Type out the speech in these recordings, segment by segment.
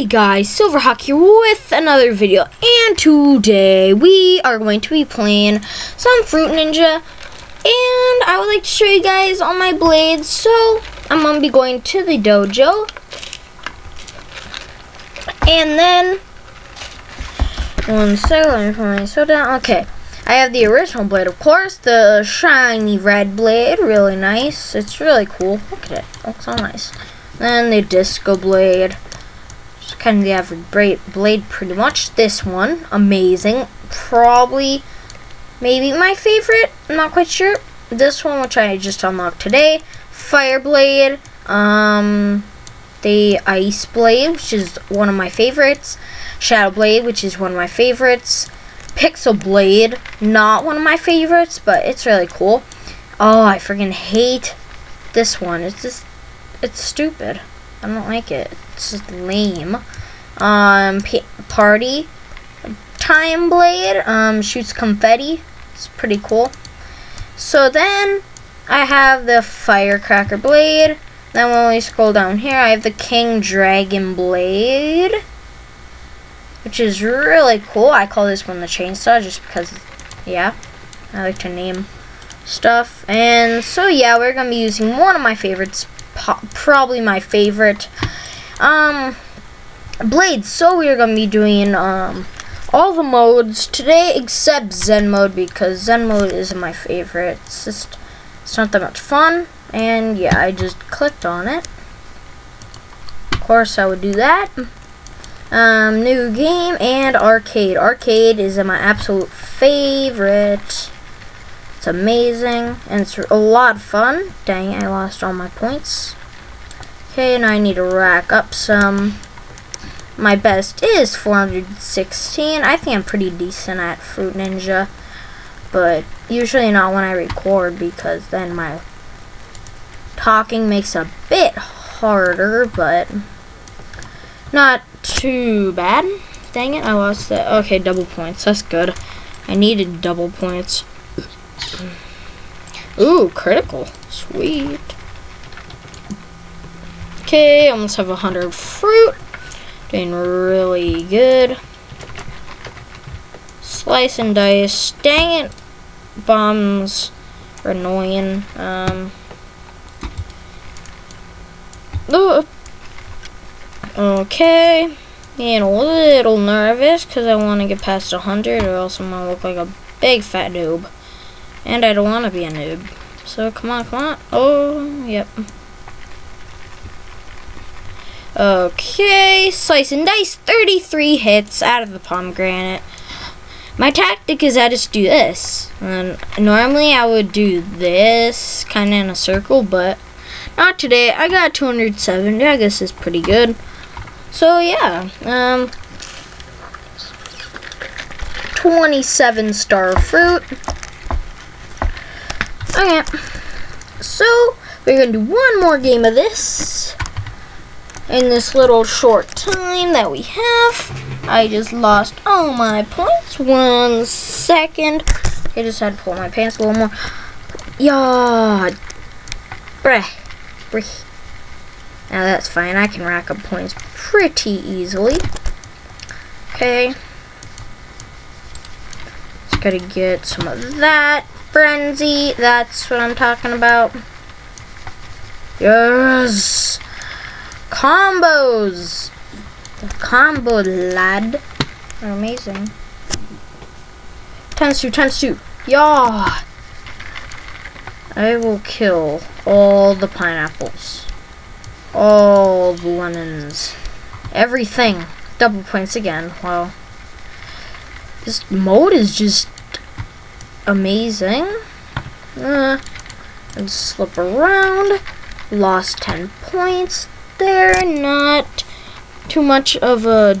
Hey guys, Silverhawk here with another video, and today we are going to be playing some Fruit Ninja, and I would like to show you guys all my blades, so I'm going to be going to the dojo, and then, one second, let me put my okay, I have the original blade, of course, the shiny red blade, really nice, it's really cool, look at it, it looks so nice, then the disco blade, kind of the average blade pretty much. This one, amazing. Probably, maybe my favorite. I'm not quite sure. This one, which I just unlocked today. Fire Blade. Um, the Ice Blade, which is one of my favorites. Shadow Blade, which is one of my favorites. Pixel Blade, not one of my favorites, but it's really cool. Oh, I freaking hate this one. It's just, it's stupid. I don't like it. It's just lame. Um, party time blade. Um, shoots confetti. It's pretty cool. So then I have the firecracker blade. Then when we scroll down here, I have the king dragon blade, which is really cool. I call this one the chainsaw just because, yeah, I like to name stuff. And so yeah, we're gonna be using one of my favorites probably my favorite. Um, Blades. So we are going to be doing um, all the modes today except Zen mode because Zen mode is my favorite. It's just, it's not that much fun. And yeah, I just clicked on it. Of course, I would do that. Um, new game and arcade. Arcade is my absolute favorite. It's amazing, and it's a lot of fun. Dang, I lost all my points. Okay, and I need to rack up some. My best is 416. I think I'm pretty decent at Fruit Ninja, but usually not when I record because then my talking makes a bit harder, but not too bad. Dang it, I lost that. Okay, double points. That's good. I needed double points. Ooh, critical. Sweet. Okay, almost have a hundred fruit. Doing really good. Slice and dice. Dang it. Bombs are annoying. Um. Ooh. Okay. Getting a little nervous because I want to get past 100 or else I'm going to look like a big fat noob. And I don't want to be a noob. So come on, come on. Oh, yep. Okay, slice and dice, 33 hits out of the pomegranate. My tactic is I just do this. And normally I would do this kind of in a circle, but not today. I got 270. I guess is pretty good. So yeah, um, 27 star fruit. Okay. So, we're going to do one more game of this. In this little short time that we have. I just lost all my points. One second. I just had to pull my pants a little more. Yeah. Breh. Breh. Now that's fine. I can rack up points pretty easily. Okay. Just gotta get some of that. Frenzy, that's what I'm talking about. Yes! Combos! The combo lad are amazing. Times two, times two. Yeah! I will kill all the pineapples. All the lemons. Everything. Double points again. Wow. This mode is just amazing. Uh, and slip around. Lost 10 points there. Not too much of a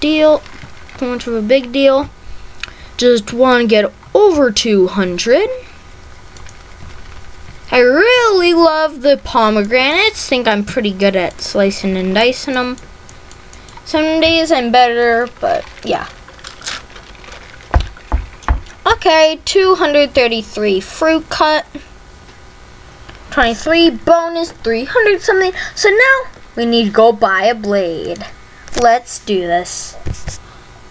deal. Too much of a big deal. Just want to get over 200. I really love the pomegranates. Think I'm pretty good at slicing and dicing them. Some days I'm better, but yeah. Okay, 233 fruit cut. 23 bonus, 300 something. So now we need to go buy a blade. let's do this.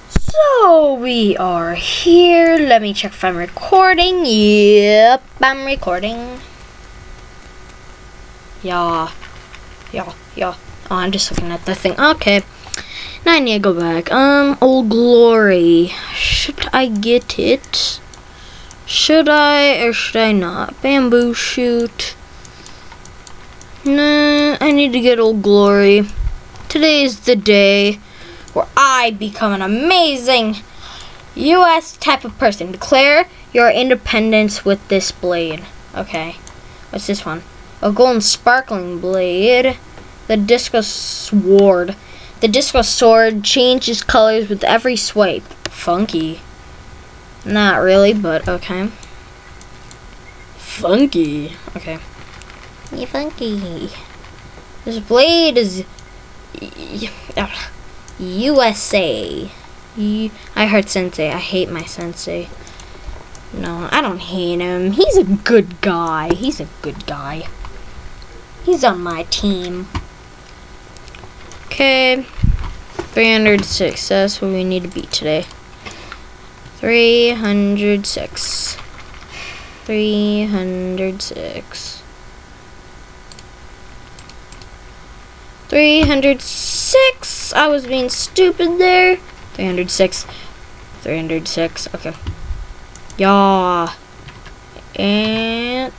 So we are here. Let me check if I'm recording. Yep, I'm recording. Yeah. Yeah, yeah. Oh, I'm just looking at the thing. Okay. Now I need to go back. Um, Old Glory. I get it? Should I or should I not? Bamboo shoot. Nah, I need to get Old Glory. Today is the day where I become an amazing U.S. type of person. Declare your independence with this blade. Okay. What's this one? A golden sparkling blade. The disco sword. The disco sword changes colors with every swipe. Funky. Not really, but okay. Funky. Okay. You funky. This blade is USA. I heard Sensei. I hate my Sensei. No, I don't hate him. He's a good guy. He's a good guy. He's on my team. Okay. 306. That's what we need to beat today. 306. 306. 306. I was being stupid there. 306. 306. Okay. Yeah. And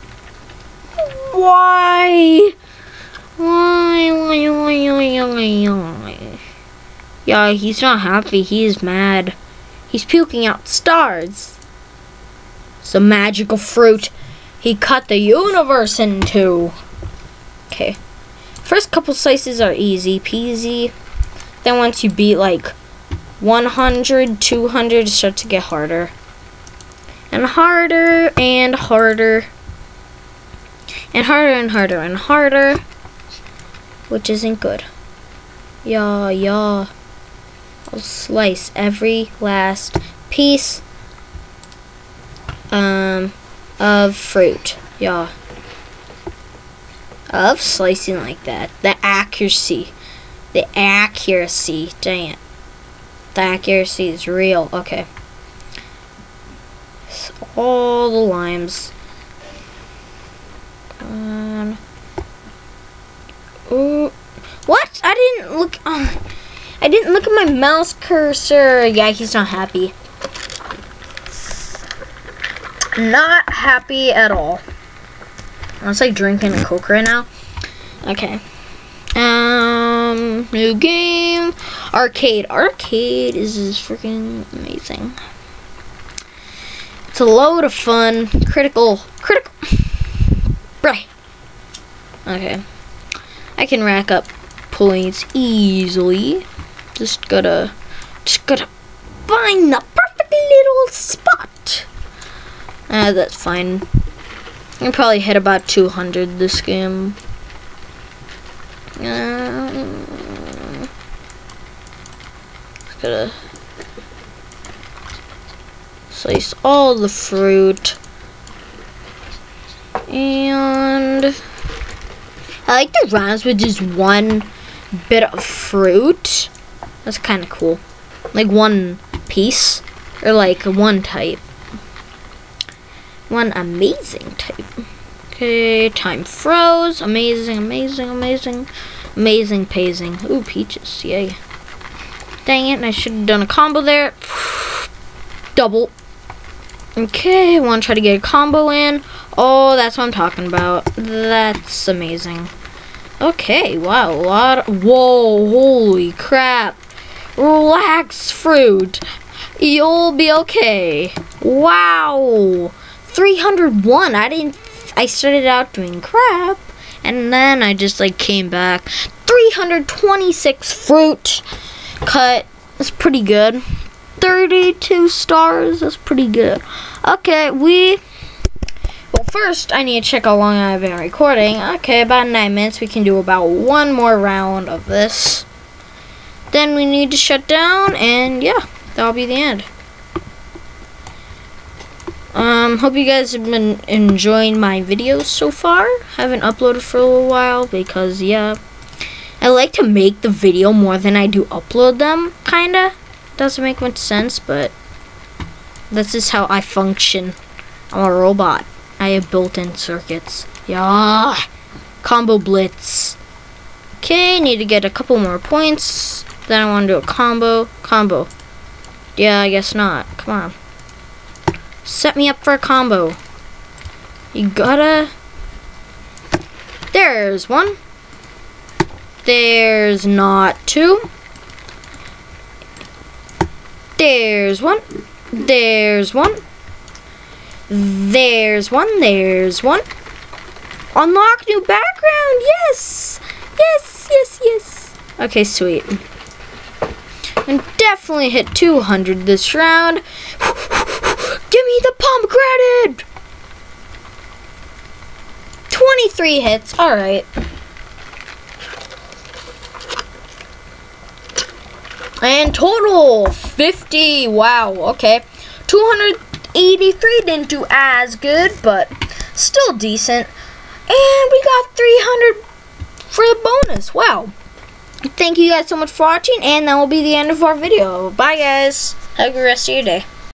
why? Why? Why? Why? Why? Why? Yeah, he's not happy. He's mad. He's puking out stars. It's a magical fruit. He cut the universe in two. Okay. First couple slices are easy peasy. Then once you beat like 100, 200, it starts to get harder. And harder and harder. And harder and harder and harder. Which isn't good. Yeah, yeah. I'll slice every last piece um, of fruit. Yeah of slicing like that. The accuracy. The accuracy. Dang it. The accuracy is real. Okay. So all the limes. Um, ooh. What? I didn't look. Oh, I didn't look at my mouse cursor. Yeah, he's not happy. Not happy at all. I'm like drinking a Coke right now. Okay. Um, new game. Arcade. Arcade is, is freaking amazing. It's a load of fun. Critical. Critical. Right. Okay. I can rack up points easily. Just gotta, just gotta find the perfect little spot. Ah, that's fine. I probably hit about 200 this game. Uh, just gotta slice all the fruit. And I like the rounds with just one bit of fruit. That's kind of cool. Like one piece or like one type one amazing type. Okay, time froze. Amazing, amazing, amazing, amazing pacing. Ooh, peaches, yay. Dang it, I should have done a combo there. Double. Okay, want to try to get a combo in. Oh, that's what I'm talking about. That's amazing. Okay, wow, a lot of, whoa, holy crap. Relax, fruit. You'll be okay. Wow. 301. I didn't. I started out doing crap, and then I just like came back. 326 fruit cut. That's pretty good. 32 stars. That's pretty good. Okay, we. Well, first I need to check how long I've been recording. Okay, about nine minutes. We can do about one more round of this. Then we need to shut down, and yeah, that'll be the end. Um, hope you guys have been enjoying my videos so far. Haven't uploaded for a little while because, yeah. I like to make the video more than I do upload them, kinda. Doesn't make much sense, but this is how I function. I'm a robot. I have built-in circuits. Yeah. Combo blitz. Okay, need to get a couple more points. Then I want to do a combo. Combo. Yeah, I guess not. Come on. Set me up for a combo. You gotta... There's one. There's not two. There's one. There's one. There's one. There's one. Unlock new background. Yes. Yes, yes, yes. Okay, sweet. And definitely hit 200 this round. Give me the pomegranate. 23 hits. All right. And total 50. Wow. Okay. 283 didn't do as good, but still decent. And we got 300 for the bonus. Wow. Thank you guys so much for watching, and that will be the end of our video. Bye, guys. Have a good rest of your day.